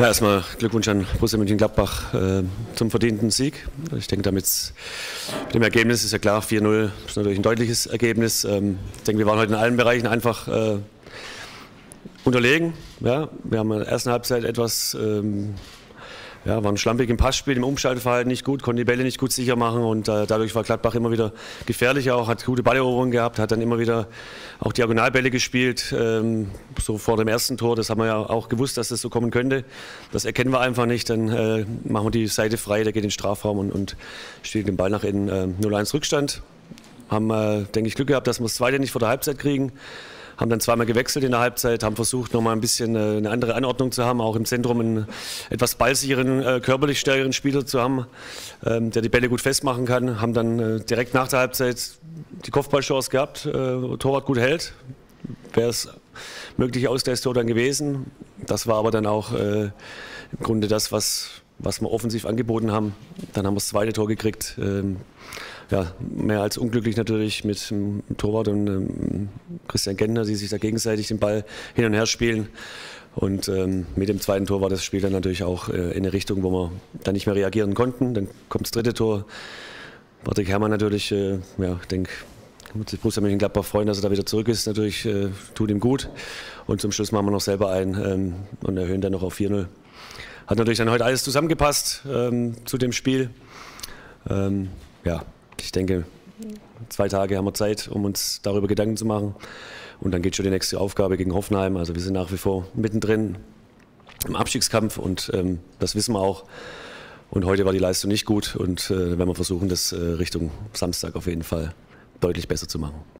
Ja, erstmal Glückwunsch an Borussia Mönchengladbach äh, zum verdienten Sieg. Ich denke, damit mit dem Ergebnis ist ja klar, 4-0 ist natürlich ein deutliches Ergebnis. Ähm, ich denke, wir waren heute in allen Bereichen einfach äh, unterlegen. Ja, wir haben in der ersten Halbzeit etwas ähm, ja, waren schlampig im Passspiel, im Umschaltverhalten nicht gut, konnten die Bälle nicht gut sicher machen und äh, dadurch war Gladbach immer wieder gefährlich auch, hat gute Balleroberungen gehabt, hat dann immer wieder auch Diagonalbälle gespielt, ähm, so vor dem ersten Tor, das haben wir ja auch gewusst, dass das so kommen könnte. Das erkennen wir einfach nicht, dann äh, machen wir die Seite frei, der geht in den Strafraum und, und spielt den Ball nach innen. Äh, 0-1 Rückstand, haben, äh, denke ich, Glück gehabt, dass wir das zweite nicht vor der Halbzeit kriegen haben dann zweimal gewechselt in der Halbzeit, haben versucht, nochmal ein bisschen äh, eine andere Anordnung zu haben, auch im Zentrum einen etwas ballsicheren, äh, körperlich stärkeren Spieler zu haben, ähm, der die Bälle gut festmachen kann. Haben dann äh, direkt nach der Halbzeit die Kopfballchance gehabt, Torwart gut hält. Wäre es möglich Ausgleichstor dann gewesen. Das war aber dann auch im Grunde das, was, was wir offensiv angeboten haben. Dann haben wir das zweite Tor gekriegt. Ja, mehr als unglücklich natürlich mit dem Torwart und ähm, Christian Gentner, die sich da gegenseitig den Ball hin und her spielen. Und ähm, mit dem zweiten Tor war das Spiel dann natürlich auch äh, in eine Richtung, wo wir dann nicht mehr reagieren konnten. Dann kommt das dritte Tor. Patrick Herrmann natürlich, äh, ja, ich denke, muss sich Borussia Mönchengladbach freuen, dass er da wieder zurück ist. Natürlich äh, tut ihm gut. Und zum Schluss machen wir noch selber ein ähm, und erhöhen dann noch auf 4-0. Hat natürlich dann heute alles zusammengepasst ähm, zu dem Spiel. Ähm, ja, ich denke, zwei Tage haben wir Zeit, um uns darüber Gedanken zu machen. Und dann geht schon die nächste Aufgabe gegen Hoffenheim. Also wir sind nach wie vor mittendrin im Abstiegskampf und ähm, das wissen wir auch. Und heute war die Leistung nicht gut und äh, werden wir versuchen, das äh, Richtung Samstag auf jeden Fall deutlich besser zu machen.